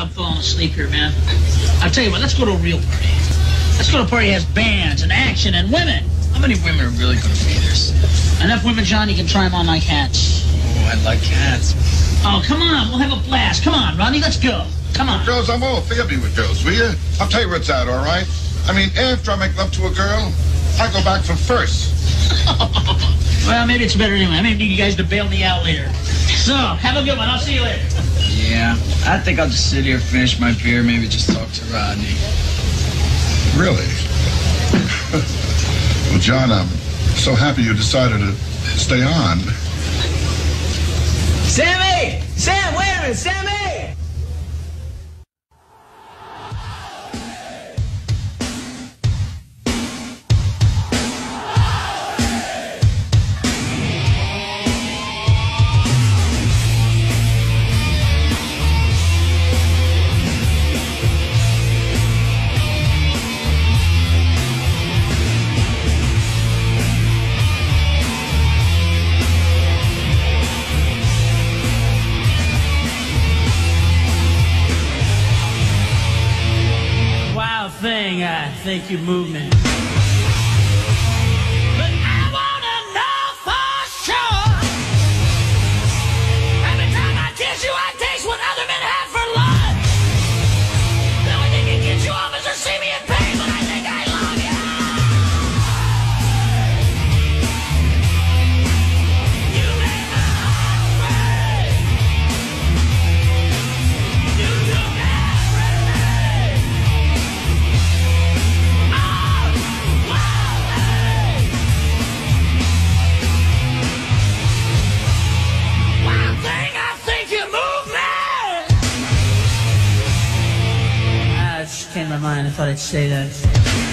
I'm falling asleep here, man. I'll tell you what, let's go to a real party. Let's go to a party that has bands and action and women. How many women are really going to be there? Sam? Enough women, John, you can try them on like hats. Oh, I like cats. Oh, come on, we'll have a blast. Come on, Ronnie, let's go. Come on. Girls, I won't forgive me with girls, will you? I'll tell you where it's at, all right? I mean, after I make love to a girl, I go back for first. Well, maybe it's better anyway. I may need you guys to bail me out later. So, have a good one. I'll see you later. Yeah, I think I'll just sit here, finish my beer, maybe just talk to Rodney. Really? well, John, I'm so happy you decided to stay on. Sammy! Sam, wait a minute, Sammy! Thing, uh, I think you move my mind. I thought I'd say that.